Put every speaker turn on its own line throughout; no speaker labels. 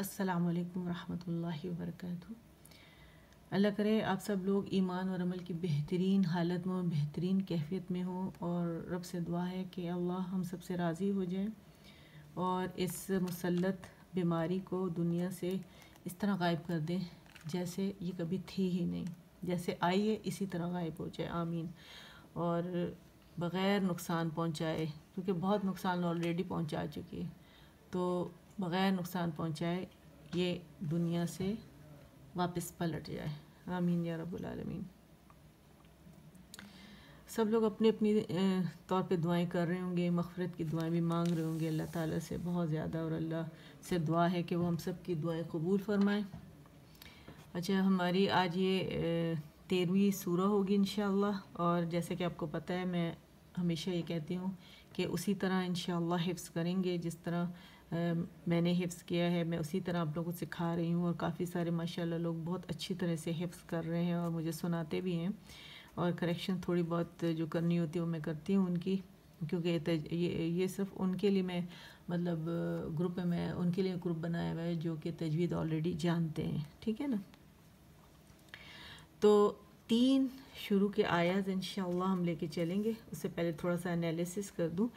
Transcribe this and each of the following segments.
السلام علیکم ورحمۃ اللہ وبرکاتہ۔ اللہ کرے آپ سب لوگ ایمان اور عمل کی بہترین حالت میں بہترین کیفیت میں ہوں اور رب سے دعا ہے کہ اللہ ہم سب سے راضی ہو جائے اور اس مسلط بیماری کو دنیا سے اس طرح غائب کر دیں جیسے یہ کبھی تھی ہی نہیں، جیسے آئی ہے اسی طرح غائب ہو جائے، آمین۔ اور بغیر نقصان پہنچائے، کیونکہ بہت نقصان آلریڈی پہنچا چکی ہے تو بغیر نقصان پہنچائے، یہ دنیا سے واپس پلٹ جائے۔ آمین یا رب العالمین۔ سب لوگ اپنی اپنی طور پہ دعائیں کر رہے ہوں گے، مغفرت کی دعائیں بھی مانگ رہے ہوں گے۔ اللہ تعالیٰ سے بہت زیادہ اور اللہ سے دعا ہے کہ وہ ہم سب کی دعائیں قبول فرمائیں۔ اچھا ہماری آج یہ تیرہویں سورہ ہوگی انشاءاللہ۔ اور جیسے کہ آپ کو پتہ ہے، میں ہمیشہ یہ کہتی ہوں کہ اسی طرح انشاءاللہ حفظ کریں گے، جس طرح میں نے حفظ کیا ہے، میں اسی طرح آپ لوگوں کو سکھا رہی ہوں اور کافی سارے ماشاءاللہ لوگ بہت اچھی طرح سے حفظ کر رہے ہیں اور مجھے سناتے بھی ہیں اور کریکشن تھوڑی بہت جو کرنی ہوتی ہے وہ میں کرتی ہوں ان کی، کیونکہ یہ صرف ان کے لیے میں مطلب گروپ میں میں ان کے لیے گروپ بنایا ہوا ہے جو کہ تجوید آلریڈی جانتے ہیں، ٹھیک ہے نا؟ تو تین شروع کے آیاز انشاءاللہ ہم لے کے چلیں گے، اس سے پہلے تھوڑا سا انالیسس کر دوں۔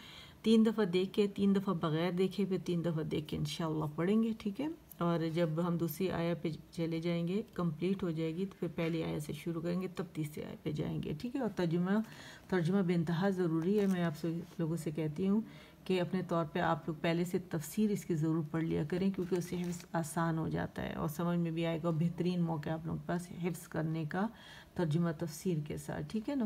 تین دفعہ دیکھ کے تین دفعہ بغیر دیکھے، پھر تین دفعہ دیکھ کے انشاءاللہ پڑھیں گے، ٹھیک ہے؟ اور جب ہم دوسری آیا پہ چلے جائیں گے، کمپلیٹ ہو جائے گی، تو پھر پہلی آیا سے شروع کریں گے، تب تیسری آیا پہ جائیں گے، ٹھیک ہے؟ اور ترجمہ ترجمہ بے انتہا ضروری ہے، میں آپ سے لوگوں سے کہتی ہوں کہ اپنے طور پہ آپ لوگ پہلے سے تفسیر اس کی ضرور پڑھ لیا کریں، کیونکہ اس سے حفظ آسان ہو جاتا ہے، اور سمجھ میں بھی آئے گا بہترین موقع آپ لوگوں کے پاس حفظ کرنے کا ترجمہ تفسیر کے ساتھ، ٹھیک ہے نا؟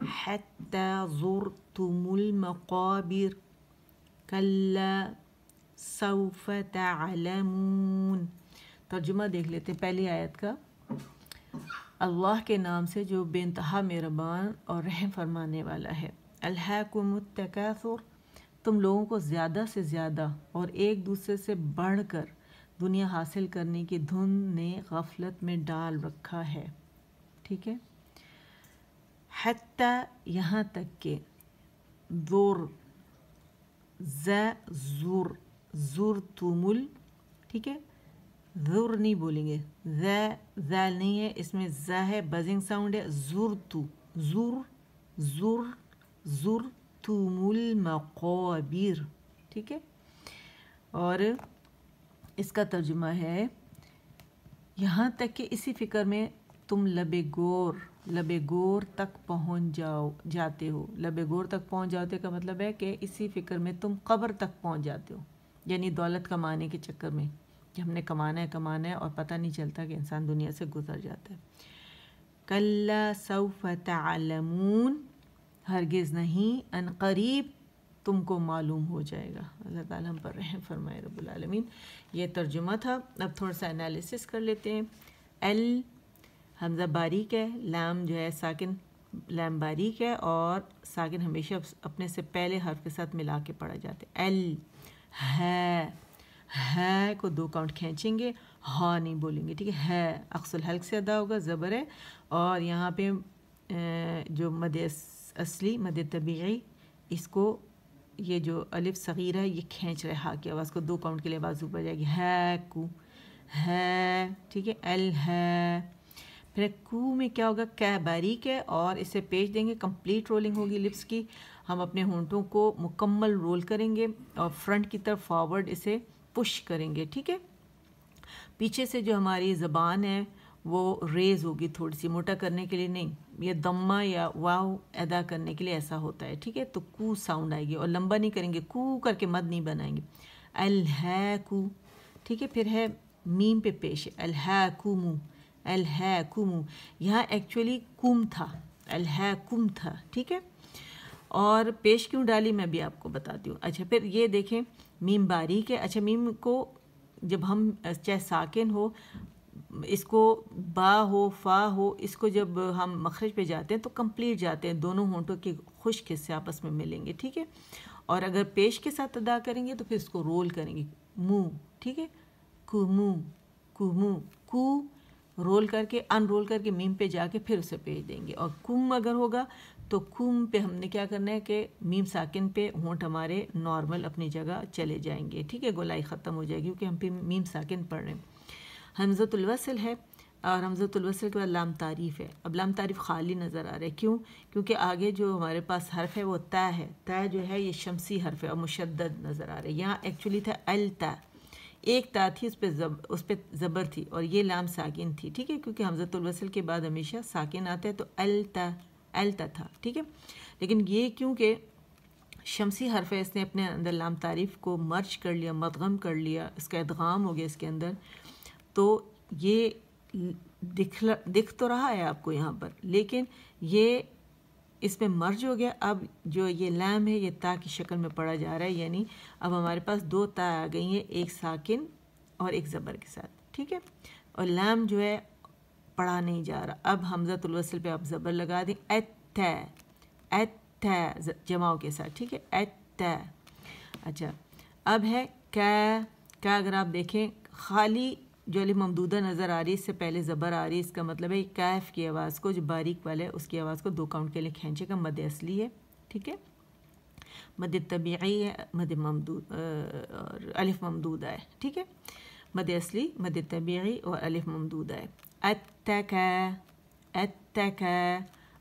حتى زرتم المقابر كلا سوف تعلمون ترجمة دیکھ لیتے پہلی آیت کا اللہ کے نام سے جو بے انتہا مہربان اور رحم فرمانے والا ہے۔ الحاکم التکاثر، تم لوگوں کو زیادہ سے زیادہ اور ایک دوسرے سے بڑھ کر دنیا حاصل کرنے کی دھن نے غفلت میں ڈال رکھا ہے۔ ٹھیک ہے؟ حتی یہاں تک کہ زور زور زور تمل ٹھیک ہے؟ زور نہیں بولیں گے۔ زیل نہیں ہے، اس میں ز ہے بزنگ ساؤنڈ ہے۔ زور تو زور زور زور توم المقابر۔ ٹھیک ہے؟ اور اس کا ترجمہ ہے، یہاں تک کہ اسی فکر میں تم لب گور لب گور تک پہنچ جاؤ، جاتے ہو۔ لب گور تک پہنچ جاتے کا مطلب ہے کہ اسی فکر میں تم قبر تک پہنچ جاتے ہو یعنی دولت کمانے کے چکر میں۔ کہ ہم نے کمانا ہے کمانا ہے اور پتہ نہیں چلتا کہ انسان دنیا سے گزر جاتا ہے۔ کل سوف تعلمون، ہرگز نہیں، ان قریب تم کو معلوم ہو جائے گا۔ اللہ تعالیٰ ہم پر رحم فرمائے، رب العالمین۔ یہ ترجمہ تھا، اب تھوڑا سا انالیسس کر لیتے ہیں۔ ایل حمزہ باریک ہے، لام جو ہے ساکن، لام باریک ہے اور ساکن ہمیشہ اپنے سے پہلے حرف کے ساتھ ملا کے پڑھا جاتا ہے۔ ایل ہے۔ ہے کو دو کاؤنٹ کھینچیں گے، ہا نہیں بولیں گے، ٹھیک ہے؟ ہے اقص الحلق سے ادا ہوگا، زبر ہے۔ اور یہاں پہ جو مدیس اصلی، مد طبیعی، اس کو، یہ جو الف صغیر ہے، یہ کھینچ رہے ہا کی آواز کو دو کاؤنٹ کے لیے آواز اوپر جائے گی۔ ہے، کو۔ ہے، ٹھیک ہے؟ ایل ہے۔ پھر کو میں کیا ہوگا؟ کیا باریک ہے اور اسے پیش دیں گے، کمپلیٹ رولنگ ہوگی لپس کی۔ ہم اپنے ہونٹوں کو مکمل رول کریں گے اور فرنٹ کی طرف فارورڈ اسے پش کریں گے، ٹھیک ہے؟ پیچھے سے جو ہماری زبان ہے، وہ ریز ہوگی تھوڑی سی، موٹا کرنے کے لیے نہیں یہ دمہ یا واو ادا کرنے کے لیے ایسا ہوتا ہے، ٹھیک ہے؟ تو کو ساؤنڈ آئے گی اور لمبا نہیں کریں گے، کو کر کے مد نہیں بنائیں گے۔ الہ کو ٹھیک ہے؟ پھر ہے میم پہ پیش الہ کمو الہ کمو یہاں ایکچولی کم تھا الہ کم تھا، ٹھیک ہے؟ اور پیش کیوں ڈالی میں بھی آپ کو بتاتی ہوں۔ اچھا پھر یہ دیکھیں۔ میم باریک ہے۔ اچھا میم کو جب ہم چاہے ساکن ہو، اس کو با ہو، فا ہو، اس کو جب ہم مخرج پہ جاتے ہیں تو کمپلیٹ جاتے ہیں۔ دونوں ہونٹوں کے خشک حصے آپس میں ملیں گے، ٹھیک ہے؟ اور اگر پیش کے ساتھ ادا کریں گے تو پھر اس کو رول کریں گے۔ منہ ٹھیک ہے؟ کو منہ کو مُنہ کو، رول کر کے، ان رول کر کے میم پہ جا کے پھر اسے پیچ دیں گے۔ اور کم اگر ہوگا تو کم پہ ہم نے کیا کرنا ہے کہ میم ساکن پہ ہونٹ ہمارے نارمل اپنی جگہ چلے جائیں گے۔ ٹھیک ہے، گولائی ختم ہو جائے گی کیونکہ ہم پہ میم ساکن پڑھ رہے ہیں۔ حمزت الوصل ہے اور حمزت الوصل کے بعد لام تعریف ہے۔ اب لام تعریف خالی نظر آ رہا ہے۔ کیوں؟ کیونکہ آگے جو ہمارے پاس حرف ہے وہ تا ہے۔ تا جو ہے یہ شمسی حرف ہے اور مشدد نظر آ رہا ہے۔ یہاں ایکچولی تھا التا ایک تا تھی، اس پہ زب، اس پہ زبر تھی اور یہ لام ساکن تھی۔ ٹھیک ہے، کیونکہ حمزت الوصل کے بعد ہمیشہ ساکن آتا ہے تو التا التا تھا، ٹھیک ہے؟ لیکن یہ کیونکہ شمسی حرف ہے، اس نے اپنے اندر لام تعریف کو مرچ کر لیا، مدغم کر لیا، اس کا ادغام ہو گیا اس کے اندر۔ تو یہ دکھلا دکھ تو رہا ہے آپ کو یہاں پر، لیکن یہ اس میں مرج ہو گیا۔ اب جو یہ لام ہے، یہ تا کی شکل میں پڑھا جا رہا ہے یعنی اب ہمارے پاس دو تا آ گئی ہیں، ایک ساکن اور ایک زبر کے ساتھ، ٹھیک ہے؟ اور لام جو ہے پڑھا نہیں جا رہا۔ اب حمزہ الوصل پہ آپ زبر لگا دیں۔ ایت ایت جماؤں کے ساتھ، ٹھیک ہے؟ ایت اچھا۔ اب ہے کیا کیا اگر آپ دیکھیں، خالی جو علی ممدودہ نظر آ رہی ہے، اس سے پہلے زبر آ رہی ہے، اس کا مطلب ہے کیف کی آواز کو، جو باریک والا ہے، اس کی آواز کو دو کاؤنٹ کے لیے کھینچے گا۔ مد اصلی ہے، ٹھیک ہے؟ مد طبیعی ہے، مد ممدود اور الف ممدودہ ہے، ٹھیک ہے؟ مد اصلی، مد طبیعی اور الف ممدودہ ہے۔ اتکا اتکا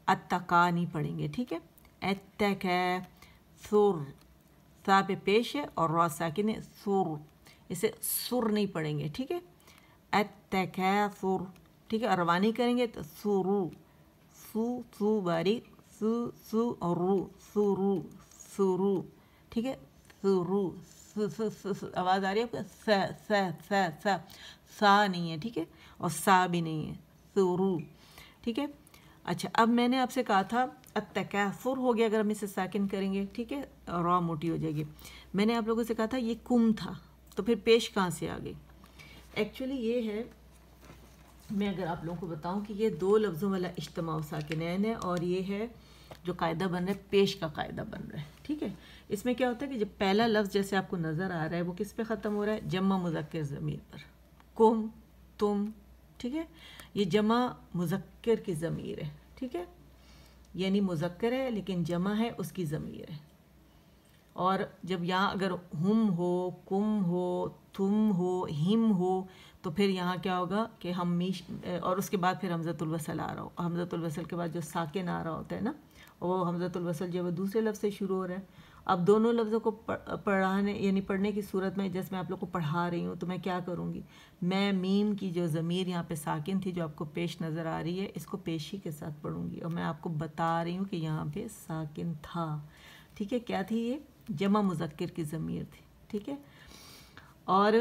اتکا نہیں پڑھیں گے ٹھیک ہے اتکا سر سا پہ پیش ہے اور را ساکن ہے سر اسے سر نہیں پڑھیں گے ٹھیک ہے اتکا سر ٹھیک ہے روانی کریں گے تو سورو سو سو باریک سو سو اور رو سورو سورو ٹھیک ہے سورو آواز آ رہی ہے آپ کو سا سا سا سا سا نہیں ہے ٹھیک ہے اور سا بھی نہیں ہے سورو ٹھیک ہے اچھا اب میں نے آپ سے کہا تھا اتکافر ہو گیا اگر ہم اسے ساکن کریں گے ٹھیک ہے را موٹی ہو جائے گی میں نے آپ لوگوں سے کہا تھا یہ کم تھا تو پھر پیش کہاں سے آ گئی ایکچولی یہ ہے میں اگر آپ لوگوں کو بتاؤں کہ یہ دو لفظوں والا اجتماع ساکنین ہے اور یہ ہے جو قاعدہ بن رہا ہے، پیش کا قاعدہ بن رہا ہے۔ ٹھیک ہے؟ اس میں کیا ہوتا ہے کہ جب پہلا لفظ جیسے آپ کو نظر آ رہا ہے، وہ کس پہ ختم ہو رہا ہے؟ جمع مذکر ضمیر پر۔ کم، تم، ٹھیک ہے؟ یہ جمع مذکر کی ضمیر ہے۔ ٹھیک ہے؟ یعنی مذکر ہے لیکن جمع ہے اس کی ضمیر ہے۔ اور جب یہاں اگر ہم ہو، کم ہو، تم ہو، ہم ہو، تو پھر یہاں کیا ہوگا کہ ہم میش، اور اس کے بعد پھر حمزۃ الوصل آ رہا ہو۔ حمزۃ الوصل کے بعد جو ساکن آ رہا ہوتا ہے نا وہ حمزۃ الوصل جو ہے وہ دوسرے لفظ سے شروع ہو رہا ہے اب دونوں لفظوں کو پڑھانے یعنی پڑھنے کی صورت میں جیسے میں آپ لوگ کو پڑھا رہی ہوں تو میں کیا کروں گی؟ میں میم کی جو ضمیر یہاں پہ ساکن تھی جو آپ کو پیش نظر آ رہی ہے، اس کو پیشی کے ساتھ پڑھوں گی اور میں آپ کو بتا رہی ہوں کہ یہاں پہ ساکن تھا۔ ٹھیک ہے؟ کیا تھی یہ؟ جمع مذکر کی ضمیر تھی۔ ٹھیک ہے؟ اور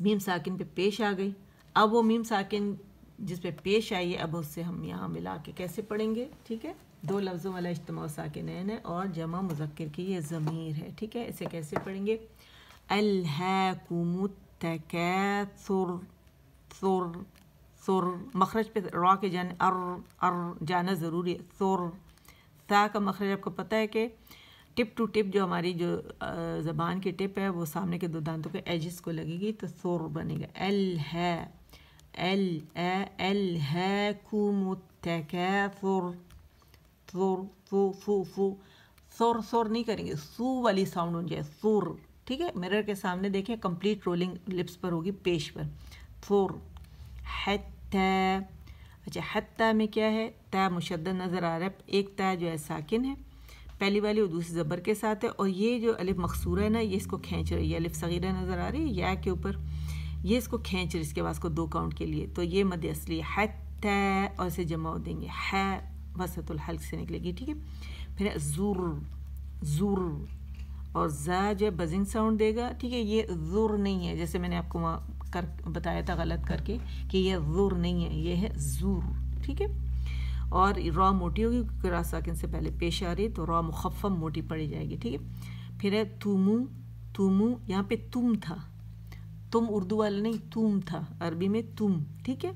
میم ساکن پہ پیش آ گئی۔ اب وہ میم ساکن جس پہ پیش آئیے اب اس سے ہم یہاں ملا کے کیسے پڑھیں گے، ٹھیک ہے؟ دو لفظوں والا اجتماع ساکنین ہے اور جمع مذکر کی یہ ضمیر ہے، ٹھیک ہے؟ اسے کیسے پڑھیں گے؟ الحکم التکاثر ثر ثر، مخرج پہ را کے جانے ار ار، جانا ضروری ہے، ثر، تا کا مخرج، آپ کو پتہ ہے کہ ٹپ ٹو ٹپ جو ہماری جو زبان کی ٹپ ہے، وہ سامنے کے دو دانتوں کے ایجز کو لگے گی، تو ثر بنے گا۔ ال ہے ألهاكم التكاثر ثر فو فو فو سور سور نہیں کریں گے سو والی ساؤنڈ ہونی چاہیے سور ٹھیک ہے میرر کے سامنے دیکھیں کمپلیٹ رولنگ لپس پر ہوگی پیش پر سور حتی اچھا حتی میں کیا ہے تا مشدد نظر آ رہا ہے ایک تا جو ہے ساکن ہے پہلی والی اور دوسری زبر کے ساتھ ہے اور یہ جو الف مقصورہ ہے نا یہ اس کو کھینچ رہی ہے الف صغیرہ نظر آ رہی ہے یا کے اوپر یہ اس کو کھینچ رہے اس کے بعد اس کو دو کاؤنٹ کے لیے، تو یہ مد اصلی ہے تے اور اسے جمع ہو دیں گے۔ ہے وسط الحلق سے نکلے گی، ٹھیک ہے؟ پھر زور زور اور زا جو ہے بزنگ ساؤنڈ دے گا، ٹھیک ہے؟ یہ زور نہیں ہے، جیسے میں نے آپ کو وہاں کر، بتایا تھا غلط کر کے کہ یہ زور نہیں ہے، یہ ہے زور ٹھیک ہے؟ اور را موٹی ہوگی کیونکہ را ساکن سے پہلے پیش آ رہی ہے، تو را مخفم موٹی پڑی جائے گی، ٹھیک ہے؟ پھر ہے تومو تومو، یہاں پہ تم تھا۔ تم اردو والا نہیں، تم تھا، عربی میں تم، ٹھیک ہے؟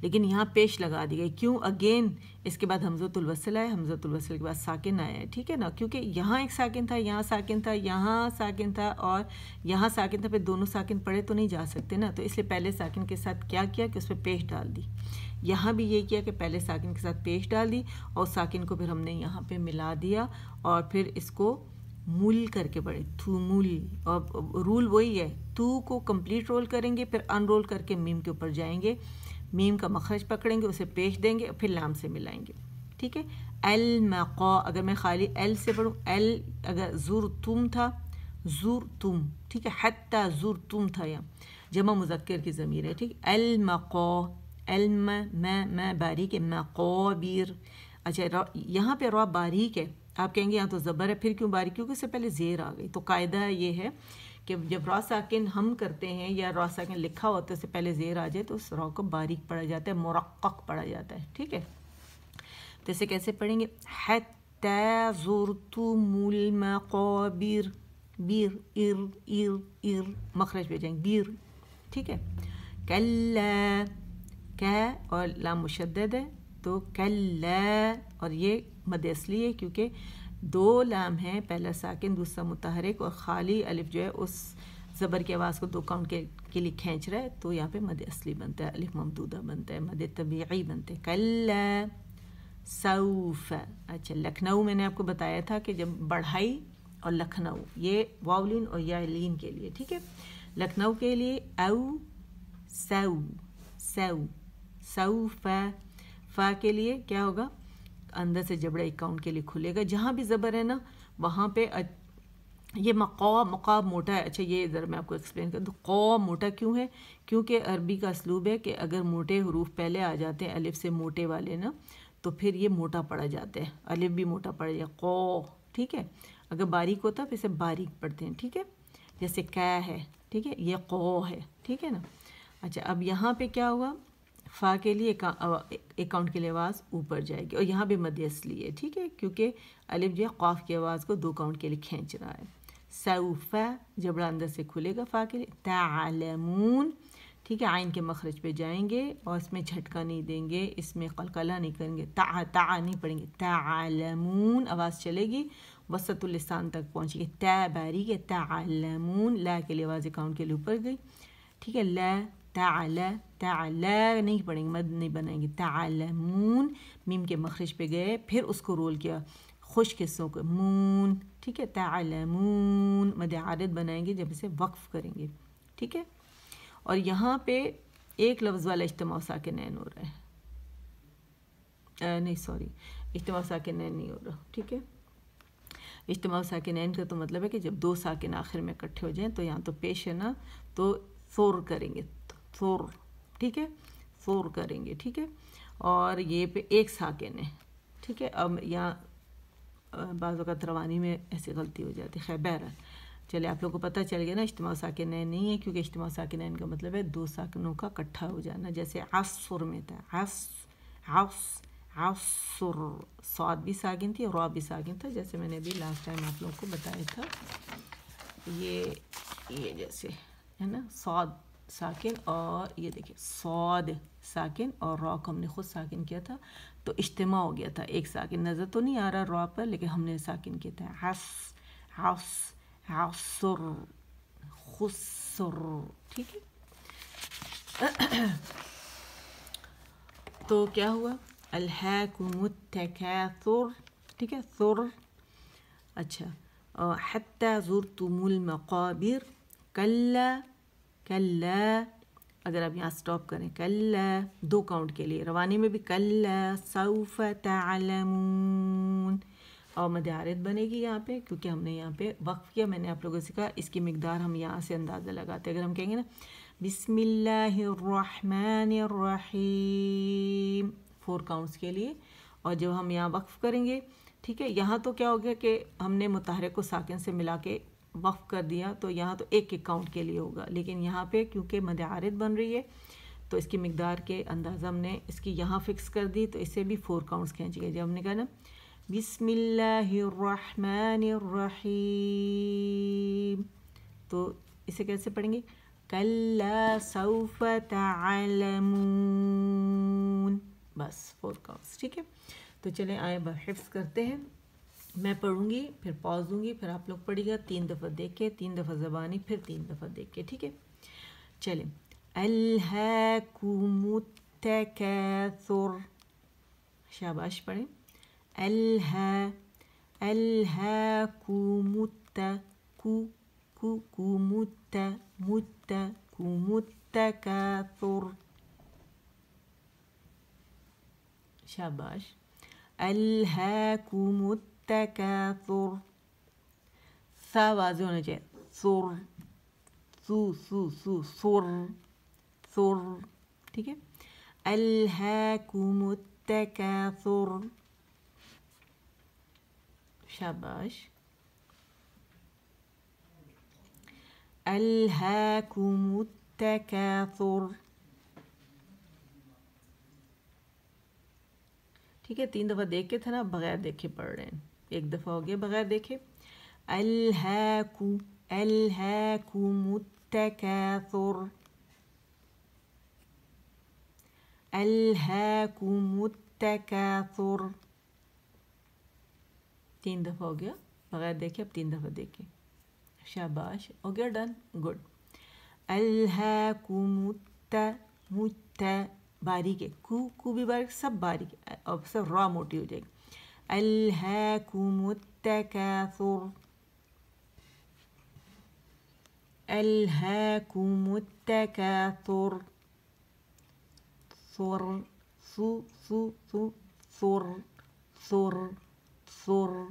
لیکن یہاں پیش لگا دی گئی، کیوں؟ اگین اس کے بعد حمزت الوصل آئے حمزت الوصل کے بعد ساکن آیا ہے ٹھیک ہے نا؟ کیونکہ یہاں ایک ساکن تھا، یہاں ساکن تھا، یہاں ساکن تھا اور یہاں ساکن تھا، پھر دونوں ساکن پڑے تو نہیں جا سکتے نا؟ تو اس لیے پہلے ساکن کے ساتھ کیا کیا کہ اس پہ پیش ڈال دی۔ یہاں بھی یہ کیا کہ پہلے ساکن کے ساتھ پیش ڈال دی اور ساکن کو پھر ہم نے یہاں پہ ملا دیا اور پھر اس کو مول کر کے پڑھے، تھو مول اور رول وہی ہے، تو کو کمپلیٹ رول کریں گے، پھر ان رول کر کے میم کے اوپر جائیں گے۔ میم کا مخرج پکڑیں گے، اسے پیش دیں گے اور پھر لام سے ملائیں گے۔ ٹھیک ہے؟ ایل اگر میں خالی ایل سے پڑھوں، ایل اگر زور تم تھا، زور تم۔ ٹھیک ہے؟ حتیٰ زور تم تھا یہاں جمع مذکر کی ضمیر ہے، ٹھیک المقو علم میں میں باریک ہے مقابیر اچھا یہاں پہ رو باریک ہے۔ آپ کہیں گے یہاں تو زبر ہے، پھر کیوں باریک؟ کیونکہ اس سے پہلے زیر آ گئی۔ تو قاعدہ یہ ہے کہ جب را ساکن ہم کرتے ہیں یا را ساکن لکھا ہوتا ہے، اس سے پہلے زیر آ جائے تو اس را کو باریک پڑھا جاتا ہے، مرقق پڑھا جاتا ہے، ٹھیک ہے؟ تو اسے کیسے پڑھیں گے؟ زرتم المقابر، بیر، ار ار ار، مخرج پہ جائیں، بیر، ٹھیک ہے؟ کل اور لام مشدد ہے، تو کل اور یہ مد اصلی ہے کیونکہ دو لام ہیں، پہلا ساکن، دوسرا متحرک اور خالی الف جو ہے اس زبر کی آواز کو دو کاؤنٹ کے کے لیے کھینچ رہا ہے، تو یہاں پہ مد اصلی بنتا ہے، الف ممدودہ بنتا ہے مد طبیعی بنتے کل سوف۔ اچھا لکھنؤ میں نے آپ کو بتایا تھا کہ جب بڑھائی اور لکھنؤ، یہ واولین اور یا لین کے لیے، ٹھیک ہے؟ لکھنؤ کے لیے او سو سو سو فا کے لیے کیا ہوگا؟ اندر سے جبڑا اکاؤنٹ کے لیے کھلے گا۔ جہاں بھی زبر ہے نا، وہاں پہ یہ مقا مقاب موٹا ہے۔ اچھا یہ ذرا میں آپ کو ایکسپلین کروں۔ تو قو موٹا کیوں ہے؟ کیونکہ عربی کا اسلوب ہے کہ اگر موٹے حروف پہلے آ جاتے ہیں، الف سے موٹے والے نا، تو پھر یہ موٹا پڑا جاتا ہے۔ الف بھی موٹا پڑ جائے قو، ٹھیک ہے؟ اگر باریک ہوتا پھر اسے باریک پڑھتے ہیں، ٹھیک ہے؟ جیسے کیا ہے، ٹھیک ہے؟ یہ قو ہے، ٹھیک ہے نا؟ اچھا اب یہاں پہ کیا ہوا؟ فا کے لیے اکاؤنٹ کے لیے آواز اوپر جائے گی اور یہاں بھی مد اصلی ہے ٹھیک ہے؟ کیونکہ الف جو ہے قاف کی آواز کو دو کاؤنٹ کے لیے کھینچ رہا ہے۔ سوفا جبڑا اندر سے کھلے گا فا کے لیے۔ تعلمون، ٹھیک ہے؟ آئین کے مخرج پہ جائیں گے اور اس میں جھٹکا نہیں دیں گے، اس میں قلقلہ نہیں کریں گے۔ تا تا نہیں پڑھیں گے۔ تعلمون، آواز چلے گی۔ وسط السان تک پہنچے گی تا باری کے تعلمون، لا کے لیے آواز اکاؤنٹ کے لیے اوپر گئی۔ ٹھیک ہے؟ لا تعلی تعلی نہیں پڑھیں گے، مد نہیں بنائیں گے، تعلمون، میم کے مخرج پہ گئے، پھر اس کو رول کیا، خوش قصوں کو، مون، ٹھیک ہے، تعلمون، مد عادت بنائیں گے، جب اسے وقف کریں گے، ٹھیک ہے؟ اور یہاں پہ ایک لفظ والا اجتماع ساکن نین ہو رہا ہے۔ نہیں، سوری، اجتماع ساکن نین نہیں ہو رہا، ٹھیک ہے؟ اجتماع ساکن نین کا تو مطلب ہے کہ جب دو ساکن آخر میں اکٹھے ہو جائیں تو یہاں تو پیش ہے نا، تو فور کریں گے۔ فور، ٹھیک ہے؟ فور کریں گے، ٹھیک ہے؟ اور یہ پہ ایک ساکن ہے، ٹھیک ہے؟ اب یہاں بعض اوقات روانی میں ایسی غلطی ہو جاتی ہے۔ خیر، بہرحال چلے آپ لوگوں کو پتہ چل گیا نا، اجتماع ساکن نہیں ہے کیونکہ اجتماع ساکن کا مطلب ہے دو ساکنوں کا کٹھا ہو جانا، جیسے عصر میں تھا۔ عص عص، عصر سعود بھی ساکن تھی اور بھی ساکن تھا، جیسے میں نے ابھی لاسٹ ٹائم آپ لوگوں کو بتایا تھا۔ یہ یہ جیسے، ہے نا؟ سعود ساکن اور یہ دیکھیں سعود ساکن اور را کو ہم نے خود ساکن کیا تھا، تو اجتماع ہو گیا تھا۔ ایک ساکن نظر تو نہیں آ رہا را پر، لیکن ہم نے ساکن کیا تھا۔ حس حس عصر خسر، ٹھیک ہے؟ تو کیا ہوا؟ الحاکم التکاثر، ٹھیک ہے؟ ثر اچھا۔ حتی زرتم المقابر، کلا کل اگر آپ یہاں سٹاپ کریں، کل دو کاؤنٹ کے لیے۔ روانی میں بھی کل سوف تعلمون۔ اور مدارت بنے گی یہاں پہ، کیونکہ ہم نے یہاں پہ وقف کیا، میں نے آپ لوگوں سے کہا اس کی مقدار ہم یہاں سے اندازہ لگاتے اگر ہم کہیں گے نا، بسم اللہ الرحمن الرحیم۔ فور کاؤنٹس کے لیے۔ اور جب ہم یہاں وقف کریں گے، ٹھیک ہے، یہاں تو کیا ہو گیا کہ ہم نے متحرک کو ساکن سے ملا کے وقف کر دیا تو یہاں تو ایک ایک کاؤنٹ کے لیے ہوگا۔ لیکن یہاں پہ کیونکہ مدعارت بن رہی ہے، تو اس کی مقدار کے اندازہ ہم نے اس کی یہاں فکس کر دی، تو اسے بھی فور کاؤنٹس کھینچ گئے۔ جب ہم نے کہا نا، بسم اللہ الرحمن الرحیم، تو اسے کیسے پڑھیں گے؟ کل سوف تعلمون۔ بس فور کاؤنٹس ٹھیک ہے؟ تو چلیں آئے حفظ کرتے ہیں۔ میں پڑھوں گی، پھر پاز دوں گی، پھر آپ لوگ پڑھی گا، تین دفعہ دیکھ کے تین دفعہ زبانی، پھر تین دفعہ دیکھ کے ٹھیک ہے؟ چلیں۔ الہاکم التکاثر شاباش پڑھیں۔ الہا الہاکم التکو کو کو مت مت کو شاباش۔ ألهاكم التكاثر ثا واضح ہونا چاہیے۔ سر، سو سو سو، سر سر، ٹھیک ہے۔ الهاكم التكاثر شاباش۔ ألهاكم التكاثر ٹھیک ہے، تین دفعہ دیکھ کے تھا نا، بغیر دیکھے پڑھ رہے ہیں۔ ایک دفعہ ہو گیا، بغیر دیکھے۔ الہاکو الہاکم التکاثر۔ الہاکم التکاثر۔ تین دفعہ ہو گیا، بغیر دیکھے، اب تین دفعہ دیکھیں۔ شاباش، ہو گیا، ڈن، گڈ۔ الہاکم الت، مت باریک ہے کو کو بھی باریک، سب باریک۔ ہے اب سب را موٹی ہو جائے گی۔ ألهاكم التكاثر. ألهاكم التكاثر. ثر ثو ثو ثو ثر ثر ثر.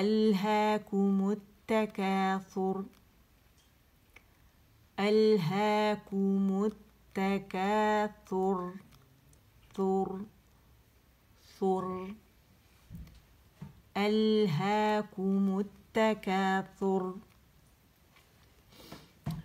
ألهاكم التكاثر. ألهاكم التكاثر. ثر التكاثر ألهاكم التكاثر.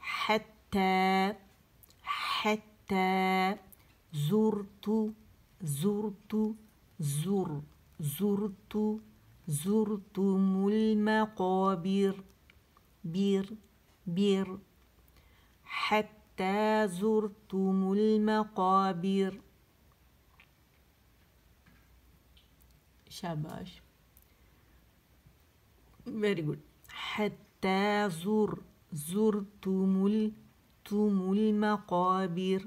حتى حتى زرت زرت زر زرت زرتم المقابر. بير بير. حتى حتى زرتم المقابر. شاباش. Very good. حتى زر زرتم زرتم المقابر.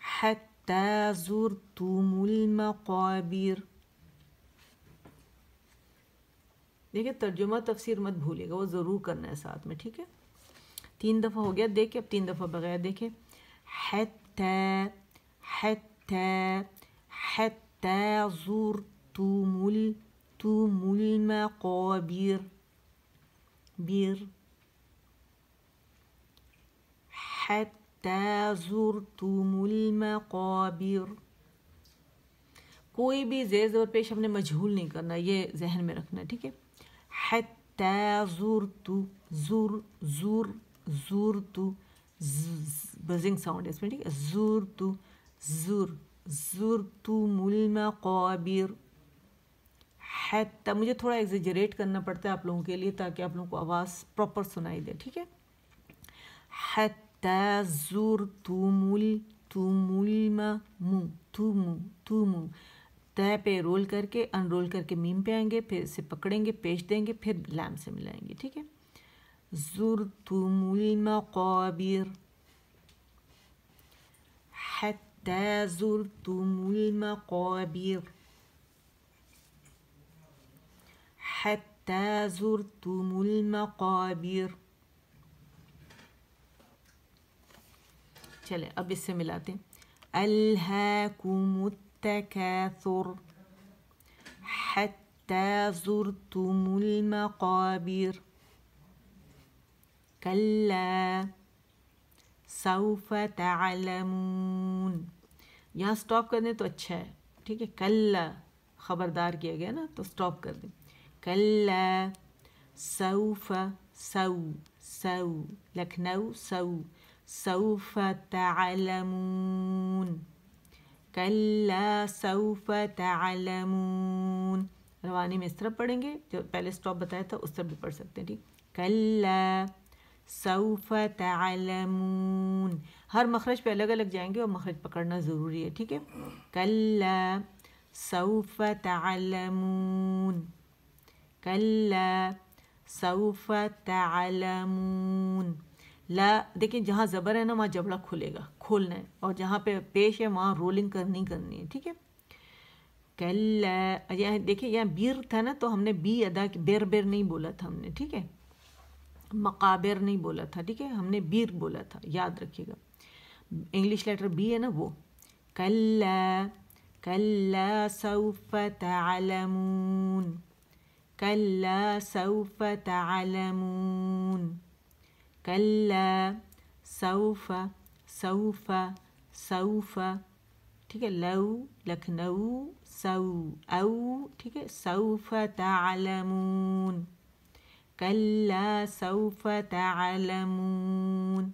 حتى زرتم المقابر. دیکھیں ترجمہ تفسیر مت بھولے گا، وہ ضرور کرنا ہے ساتھ میں، ٹھیک ہے؟ تین دفعہ ہو گیا دیکھیں اب تین دفعہ بغیر دیکھیں حتی حتی حتی زرتم المقابر بیر۔ حتى زرتم المقابر کوئی بھی زیر زبر پیش ہم نے مجھول نہیں کرنا، یہ ذہن میں رکھنا، ٹھیک ہے؟ حتى زرت، زر زر، زرت بزنگ ساؤنڈ ہے اس میں ٹھیک ہے زرت، زر، زرتم المقابر. حتی مجھے تھوڑا ایگزیجریٹ کرنا پڑتا ہے آپ لوگوں کے لیے تاکہ آپ لوگوں کو آواز پراپر سنائی دے، ٹھیک ہے؟ حتی تزر تمل تمل تم تم تے پہ رول کر کے ان رول کر کے میم پہ آئیں گے، پھر اسے پکڑیں گے، پیش دیں گے، پھر لیم سے ملائیں گے، ٹھیک ہے؟ زرتم المقابر۔ حتى زرتم المقابر۔ حتى زرتم المقابر۔ چلے اب اس سے ملاتے ہیں۔ الہاکم التكاثر حتى زرتم المقابر. كلا سوف تعلمون. يا ستوب کرنے تو اچھا ہے ٹھیک ہے؟ کلا خبردار کیا گیا نا؟ تو ستوب کر دیں۔ كلا سوف سو سو لکھنؤ سو سوف تعلمون۔ كلا سوف تعلمون۔ روانی میں اس طرح پڑھیں گے، جو پہلے سٹاپ بتایا تھا، اس طرح بھی پڑھ سکتے ہیں، ٹھیک؟ کل سوف تعلمون۔ ہر مخرج پہ الگ الگ جائیں گے اور مخرج پکڑنا ضروری ہے، ٹھیک ہے؟ کل سوف تعلمون۔ کل سوف تعلمون۔ لا، دیکھیں جہاں زبر ہے نا وہاں جبڑا کھلے گا، کھولنا ہے، اور جہاں پہ پیش ہے وہاں رولنگ کرنی کرنی ہے، ٹھیک ہے؟ کل یہاں دیکھیں، یہاں بیر تھا نا تو ہم نے بی ادا کی، بیر بیر نہیں بولا تھا ہم نے، ٹھیک ہے؟ مقابر نہیں بولا تھا، ٹھیک ہے؟ ہم نے بیر بولا تھا، یاد رکھیے گا۔ انگلش لیٹر بی ہے نا وہ۔ کل کل سوف تعلمون کل سوف تعلمون۔ کل سوف سوف سوف. ٹھیک ہے، لو، لکھنؤ، سو، او. ٹھیک ہے، سوف تعلمون. کل سوف تعلمون.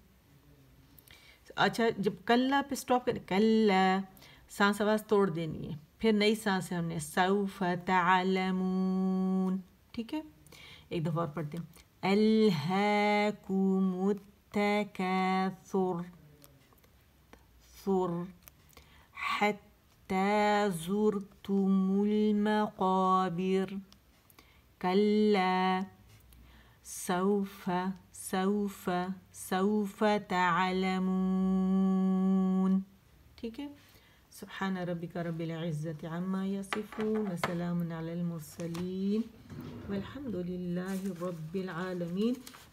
اچھا جب کل پہ اسٹاپ کریں کل سانس آواز توڑ دینی ہے، پھر نئی سانس ہے ہم نے، سوف تعلمون. ٹھیک ہے، ایک دفعہ اور پڑھتے ہیں۔ الہاکم التکاثر ثر. حتى زرتم المقابر. كلا. سوف سوف سوف تعلمون. ہے؟ سبحان ربك رب العزة عما يصفون سلام على المرسلين والحمد لله رب العالمين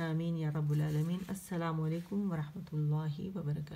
آمين يا رب العالمين. السلام عليكم ورحمة الله وبركاته.